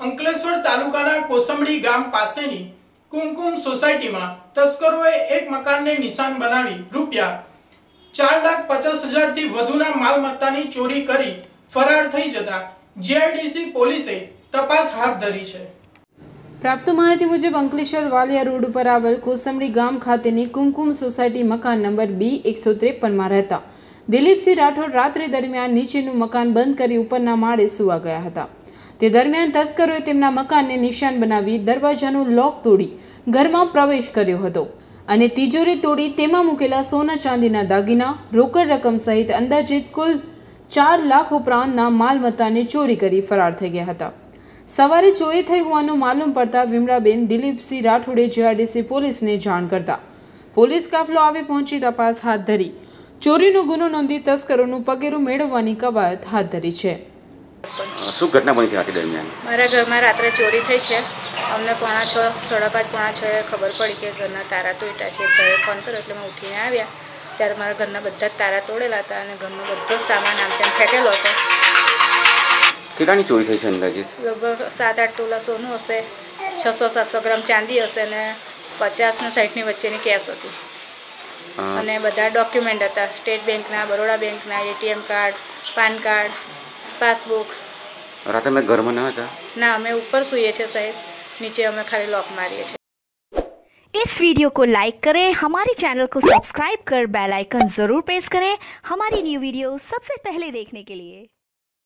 અંકલેશ્વર તાલુકાના કોસંબડી ગામ પાસેની કુમકુમ સોસાયટીમાં તસ્કરોએ એક મકાનને નિશાન બનાવી રૂપિયા ચાર લાખ પચાસ હજારથી વધુના માલમત્તાની ચોરી કરી ફરાર થઈ જતા જીઆઈડીસી પોલીસે તપાસ હાથ ધરી છે. પ્રાપ્ત માહિતી મુજબ અંકલેશ્વર વાલિયા રોડ ઉપર આવેલ કોસંબડી ગામ ખાતેની કુમકુમ સોસાયટી મકાન નંબર બી એકસો ત્રેપનમાં રહેતા દિલીપસિંહ રાઠોડ રાત્રિ દરમિયાન નીચેનું મકાન બંધ કરી ઉપરના માળે સુવા ગયા હતા. તે દરમિયાન તસ્કરોએ તેમના મકાનને નિશાન બનાવી દરવાજાનું લોક તોડી ઘરમાં પ્રવેશ કર્યો હતો અને તિજોરી તોડી તેમાં મૂકેલા સોના ચાંદીના દાગીના, રોકડ રકમ સહિત અંદાજિત કુલ ચાર લાખ ઉપરાંતના માલમત્તાને ચોરી કરી ફરાર થઈ ગયા હતા. સવારે ચોરી થઈ હોવાનું માલુમ પડતા વિમળાબેન દિલીપસિંહ રાઠોડે જીઆરડીસી પોલીસને જાણ કરતા પોલીસ કાફલો આવી પહોંચી તપાસ હાથ ધરી. ચોરીનો ગુનો નોંધી તસ્કરોનું પગેરું મેળવવાની કવાયત હાથ ધરી છે. શું ઘટના બની છે રાત્રે દરમિયાન? મારા ઘરમાં રાત્રે ચોરી થઈ છે. અમને પોણા છ સાડા પાંચ પોણા છ ખબર પડી કે ઘરના તારા તૂટ્યા છે. ઘરે ફોન કર્યો એટલે મેં ઉઠીને આવ્યા. ત્યારે મારા ઘરના બધા જ તારા તોડેલા હતા અને ઘરનો બધો સામાન આમ તેમ ફેંકેલો હતો. કેટલાની ચોરી થઈ છે અંદાજિત? લગભગ સાત આઠ તોલા સોનું હશે છસો સાતસો ગ્રામ ચાંદી હશે અને પચાસ ને સાઠની વચ્ચેની કેશ હતી. અને બધા ડોક્યુમેન્ટ હતા. સ્ટેટ બેંકના બરોડા બેંકના ATM card PAN card passbook રાતે મેં ઘરમાં ન હતા ના અમે ઉપર સૂઈએ છીએ સાહેબ નીચે અમે ખાલી લોક મારીએ છીએ इस वीडियो को लाइक करें हमारे चैनल को सब्सक्राइब कर बेल आइकन जरूर प्रेस करें हमारी न्यू वीडियो सबसे पहले देखने के लिए